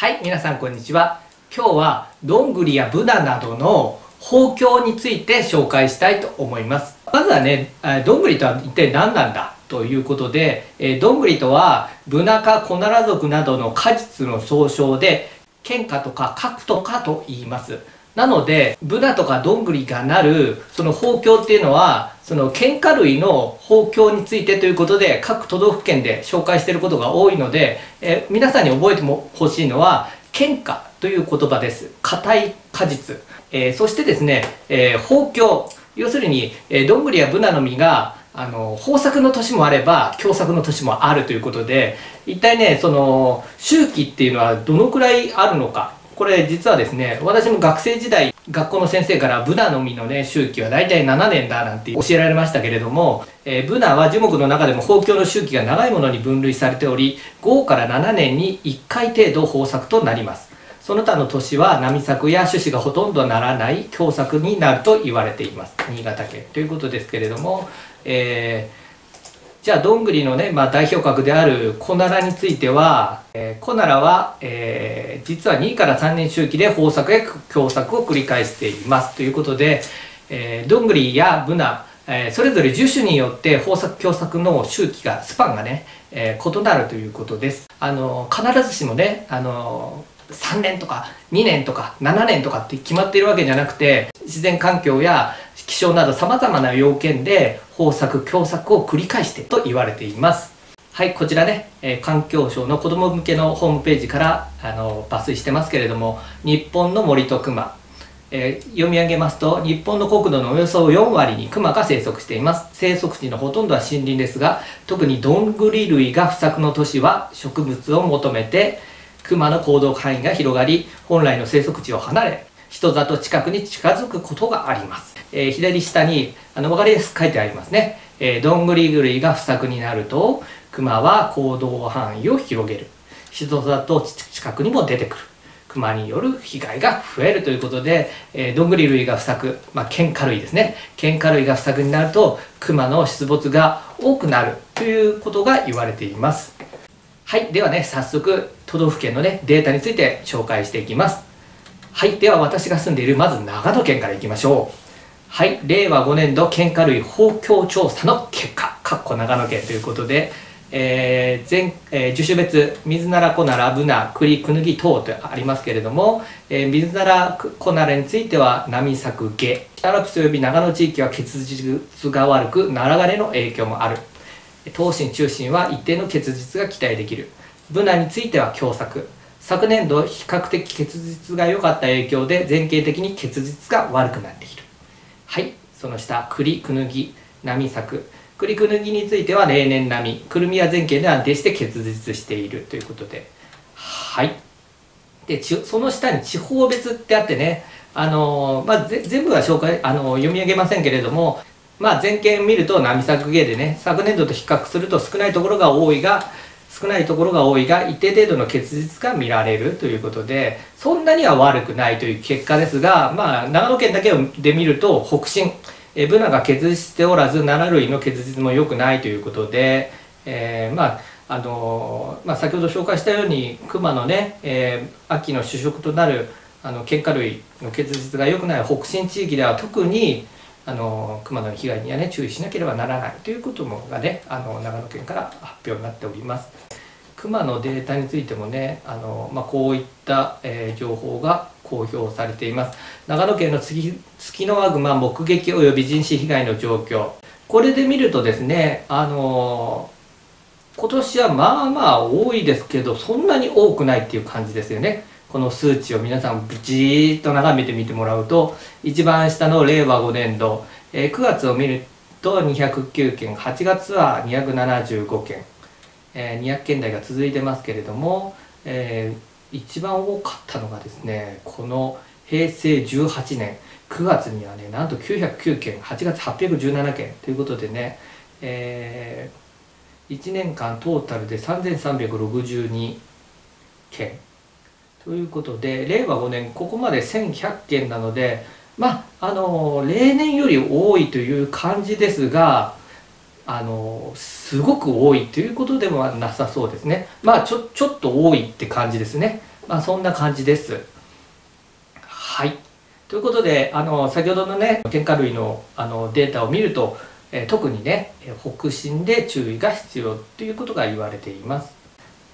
はい、皆さんこんにちは。今日はどんぐりやブナなどの豊穣について紹介したいと思います。まずはね、どんぐりとは一体何なんだ？ということで、えーどんぐりとはブナ科コナラ族などの果実の総称で、喧嘩とか核とかと言います。なので、ブナとかどんぐりがなる、その豊穣っていうのは、その喧嘩類の豊穣についてということで、各都道府県で紹介していることが多いので、え皆さんに覚えてもほしいのは、喧嘩という言葉です。硬い果実。えーそしてですね、えー豊穣。要するに、えーどんぐりやブナの実が、あの、豊作の年もあれば、凶作の年もあるということで、一体ね、その、周期っていうのはどのくらいあるのか。これ実はですね、私も学生時代、学校の先生からブナの実のね、周期は大体7年だなんて教えられましたけれども、えーブナは樹木の中でも豊穣の周期が長いものに分類されており、5から7年に1回程度豊作となります。その他の年は並作や種子がほとんどならない凶作になると言われています。新潟県ということですけれども、えーじゃあどんぐりのね、まあ、代表格であるコナラについては、えーコナラは、えー実は2から3年周期で豊作や凶作を繰り返しています。ということで、えーどんぐりやブナ、えーそれぞれ樹種によって豊作凶作の周期がスパンがね、えー異なるということです。あの必ずしもねあの3年とか2年とか7年とかって決まっているわけじゃなくて自然環境や気象など様々な要件で豊作凶作を繰り返してと言われています。はいこちらね、えー環境省の子ども向けのホームページからあの抜粋してますけれども日本の森と熊。えー読み上げますと日本の国土のおよそ4割にクマが生息しています。生息地のほとんどは森林ですが特にどんぐり類が不作の年は植物を求めてクマの行動範囲が広がり本来の生息地を離れ人里近くに近づくことがあります、えー左下にあの分かりやすく書いてありますね、えーどんぐり類が不作になるとクマは行動範囲を広げる。人里近くにも出てくる。熊による被害が増えるということで、えーどんぐり類が不作、まあ、喧嘩類ですね。喧嘩類が不作になると熊の出没が多くなるということが言われています。はいではね早速都道府県のねデータについて紹介していきます。はいでは私が住んでいるまず長野県からいきましょう。はい令和5年度喧嘩類豊穣調査の結果かっこ長野県ということでえー全えー樹種別水ならコナラブナ栗クヌギ等とありますけれども、えー水ならコナラについては並作下北アルプス及び長野地域は結実が悪くナラ枯れの影響もある。東進中心は一定の結実が期待できる。ブナについては凶作。昨年度比較的結実が良かった影響で前景的に結実が悪くなっているはい。その下栗クヌギ並作。栗クヌギについては例年並みくるみは前景で安定して結実しているということで。はい。でその下に地方別ってあってねあのまあ、全部は紹介あの読み上げませんけれどもまあ全件見ると並作芸でね昨年度と比較すると少ないところが多いが少ないところが多いが一定程度の結実が見られるということでそんなには悪くないという結果ですがまあ長野県だけで見ると北進。えブナが結実しておらず7類の結実も良くないということで、えーまああのまあ、先ほど紹介したように熊のね、えー秋の主食となるあの喧嘩類の結実が良くない北進地域では特にあの熊の被害にはね注意しなければならないということもがねあの長野県から発表になっております。熊のデータについてもねあの、まあ、こういった、えー情報が公表されています。長野県の月月のワグマ目撃及び人身被害の状況。これで見るとですねあの今年はまあまあ多いですけどそんなに多くないっていう感じですよね。この数値を皆さんじーっと眺めてみてもらうと一番下の令和5年度、えー9月を見ると209件8月は275件えー200件台が続いてますけれども、えー一番多かったのがですねこの平成18年9月にはねなんと909件8月817件ということでね、え1年間トータルで3362件。ということで令和5年ここまで1100件なのでまああの例年より多いという感じですがあのすごく多いということではなさそうですね。まあちょちょっと多いって感じですね。まあ、そんな感じです。はい。ということであの先ほどのね添加類のあのデータを見ると、え特にね北進で注意が必要ということが言われています。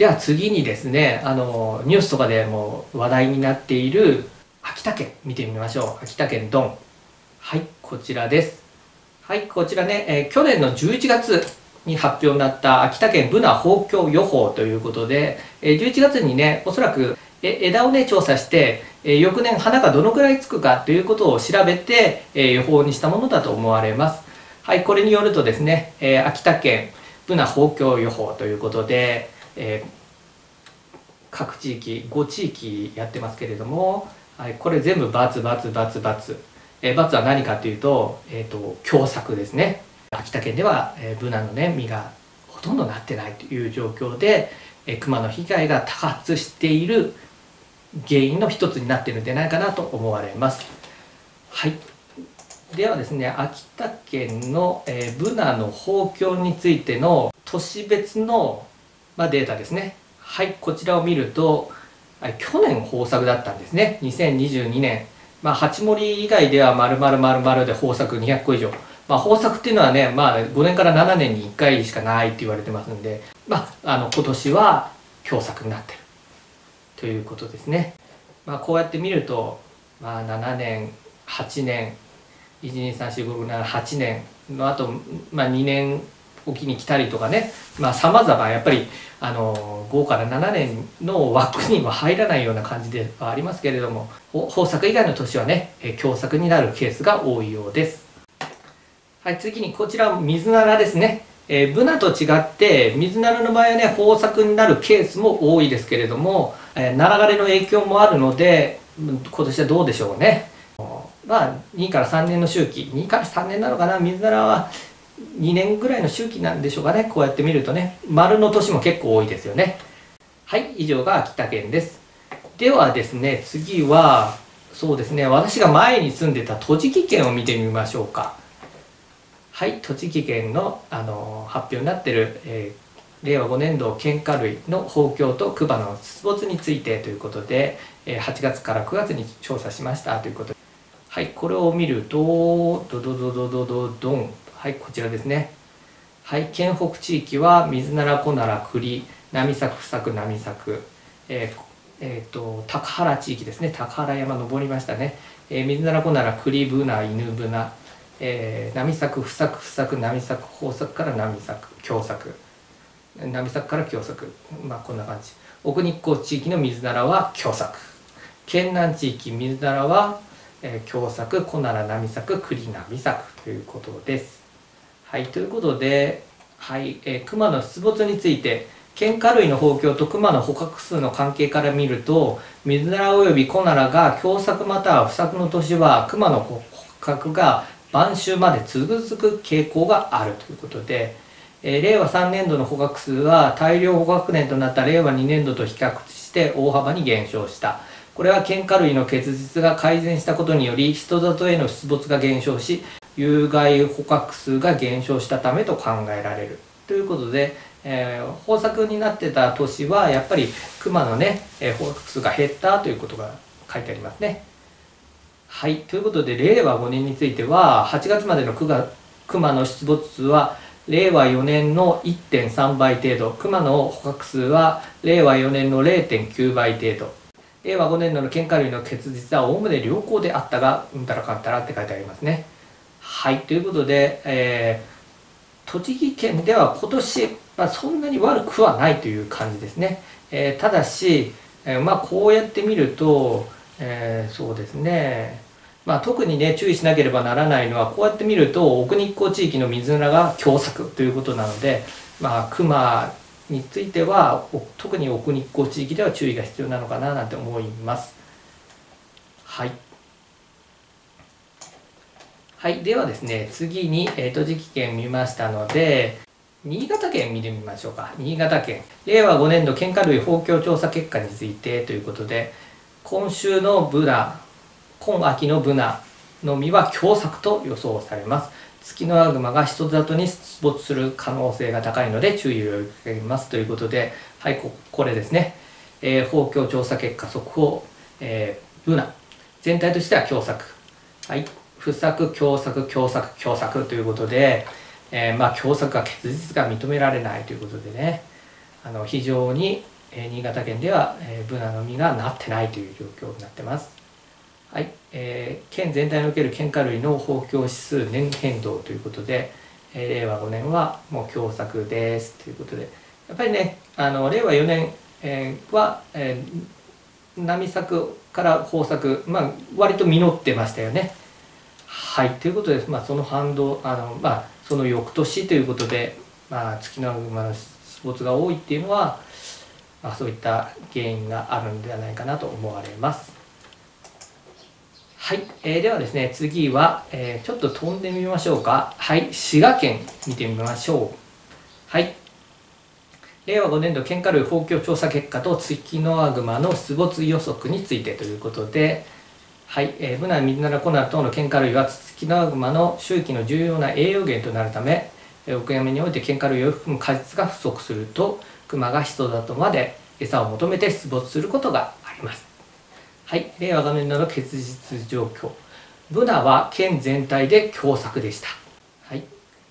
では次にですねあのニュースとかでも話題になっている秋田県見てみましょう。秋田県ドン。はいこちらです。はいこちらね、えー、去年の11月に発表になった秋田県ブナ豊況予報ということで、えー、11月にねおそらく枝をね調査して、えー、翌年花がどのくらいつくかということを調べて、えー、予報にしたものだと思われます。はいこれによるとですね、えー、秋田県ブナ豊況予報ということで、えー、各地域5地域やってますけれども、はい、これ全部××××えー、×は何かというと,、えーと、凶作ですね。秋田県では、えー、ブナのね実がほとんどなってないという状況で、えー、熊の被害が多発している原因の一つになっているんじゃないかなと思われます。はい。ではですね秋田県の、えー、ブナの豊況についての都市別の、まあ、データですねはいこちらを見ると、去年豊作だったんですね2022年まあ、八森以外では丸々丸々で豊作200個以上。まあ、豊作っていうのはね、まあ、5年から7年に1回しかないって言われてますんで、まあ、あの今年は凶作になってるということですね。まあ、こうやって見ると、まあ、7年8年1234567 8年のあと、まあ、2年おきに来たりとかねさまざ、まやっぱりあの5から7年の枠には入らないような感じではありますけれども豊作以外の年はね凶作になるケースが多いようです。はい、次にこちら水ならですね。えー、ブナと違って水ならの場合はね豊作になるケースも多いですけれども、えー、ナラ枯れの影響もあるので今年はどうでしょうね。まあ2から3年の周期2から3年なのかな？水ならは2年ぐらいの周期なんでしょうかね。こうやって見るとね。丸の年も結構多いですよね。はい以上が秋田県です。ではですね次はそうですね私が前に住んでた栃木県を見てみましょうか。はい栃木県のあの発表になってる、えー、令和5年度県下類の豊況と熊の出没についてということで、え8月から9月に調査しましたということで。はいこれを見るとドドドドドドドンはいこちらですね。はい県北地域は水なら小なら栗波作不作波作。えーえーと、高原地域ですね。高原山登りましたね、えー、水なら小なら栗ブナ犬ブナ、えー、波作不作不作波作豊作から波作凶作。波作から凶作。まあこんな感じ。奥日光地域の水ならは凶作。県南地域水ならは、えー、作小なら波作栗波作ということです。はいということで、はいえー、熊の出没について県下類の豊況と熊の捕獲数の関係から見ると水なら及びコナラが凶作または不作の年は熊の捕獲が晩秋まで続く傾向があるということで、えー、令和3年度の捕獲数は大量捕獲年となった令和2年度と比較して大幅に減少した。これは県下類の結実が改善したことにより人里への出没が減少し有害捕獲数が減少したためと考えられるということで、えー、豊作になってた年はやっぱり熊のね、えー、捕獲数が減ったということが書いてありますね。はいということで令和5年については8月までの熊の出没数は令和4年の1.3倍程度熊の捕獲数は令和4年の0.9倍程度令和5年度の喧嘩類の結実はおおむね良好であったがうんたらかんたらって書いてありますね。はいということで、えー、栃木県では今年、まあ、そんなに悪くはないという感じですね、えー、ただし、えー、まあこうやって見ると、え、そうですね。まあ、特にね注意しなければならないのはこうやって見ると奥日光地域の水なが凶作ということなのでまあ熊については特に奥日光地域では注意が必要なのかななんて思います。はい。はい、ではですね、次に、えー、栃木県見ましたので、新潟県見てみましょうか。新潟県。令和5年度県下類豊況調査結果についてということで、今週のブナ、今秋のブナの実は凶作と予想されます。月のアグマが人里に出没する可能性が高いので注意を呼びかけますということで、はい、ここれですね。えー、法教調査結果速報、えー、ブナ全体としては共作はい不作共作共作共作ということで、えー、まあ共作は結実が認められないということでね。あの非常に、えー、新潟県では、えー、ブナの実がなってないという状況になってます。はい、えー、県全体における県下類の法教指数年変動ということで、えー、令和5年はもう共作ですということで。やっぱりねあの令和4年、えー、は、えー、波作から豊作、まあ、割と実ってましたよね。はいということで、まあ、その反動あの、まあ、その翌年ということで、まあ、月の馬の出没が多いっていうのは、まあ、そういった原因があるんではないかなと思われます。はい、えー、ではですね次は、えー、ちょっと飛んでみましょうか。はい滋賀県見てみましょう。はい。令和5年度県下類法教調査結果とツキノワグマの出没予測についてということではい、えー、ブナミズナラコナ等の県下類はツツキノワグマの周期の重要な栄養源となるため奥山において県下類を含む果実が不足するとクマが人里まで餌を求めて出没することがありますはい、令和5年の結実状況。ブナは県全体で共作でした。はい。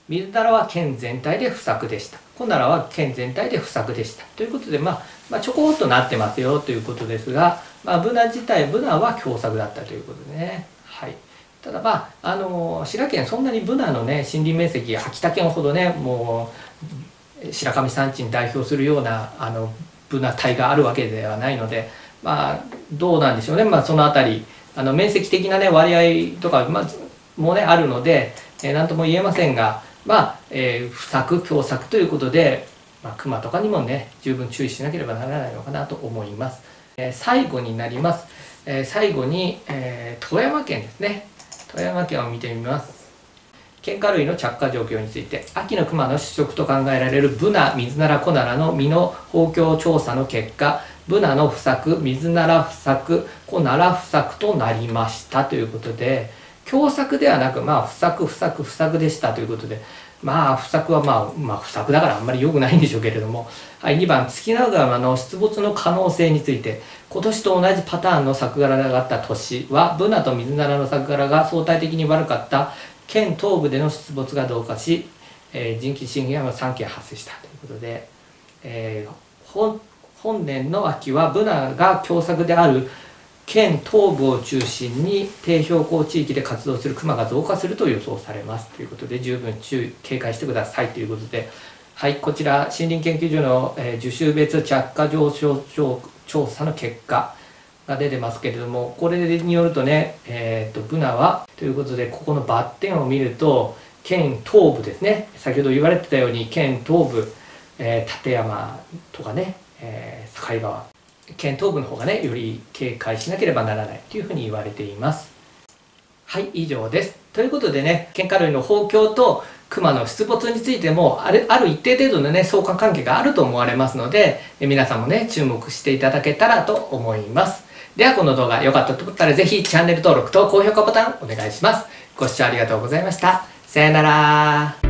水ならは県全体で不作でした。コナラは県全体で不作でした。ということで、まあ、まあ、ちょこっとなってますよということですが、まあ、ブナ自体、ブナは共作だったということでね。はい。ただまあ、あの滋賀県そんなにブナのね森林面積秋田県ほどねもう白神山地に代表するようなあのブナ帯があるわけではないのでまあどうなんでしょうね、まあ、その辺りあの面積的な、ね、割合とか、まあ、もねあるので何、えー、とも言えませんがまあ、えー、不作共作ということで、まあ、熊とかにもね十分注意しなければならないのかなと思います。えー、最後になります、えー、最後に、えー、富山県ですね。富山県を見てみます。県下類の着火状況について秋の熊の主食と考えられるブナミズナラコナラの実の豊況調査の結果ブナの不作水なら不作子なら不作となりましたということで共作ではなくまあ不作不作不作でしたということでまあ不作はまあ、まあ、不作だからあんまり良くないんでしょうけれども、はい、2番月長川の出没の可能性について。今年と同じパターンの作柄があった年はブナと水ならの作柄が相対的に悪かった。県東部での出没が同化し、えー、人気震源は3件発生したということで、えー、本年の秋はブナが凶作である県東部を中心に低標高地域で活動するクマが増加すると予想されます。ということで十分注意警戒してくださいということではいこちら森林研究所の、えー、受賞別着火上昇調査の結果が出てますけれどもこれによるとね、えーと、とブナはということでここのバッテンを見ると県東部ですね先ほど言われてたように県東部、えー、立山とかねえー、境川県東部の方がねより警戒しなければならないというふうに言われています。はい以上です。ということでね県下類の豊胸と熊の出没についてもあるある一定程度のね相関関係があると思われますので皆さんもね注目していただけたらと思います。ではこの動画良かったと思ったら是非チャンネル登録と高評価ボタンお願いします。ご視聴ありがとうございました。さよなら。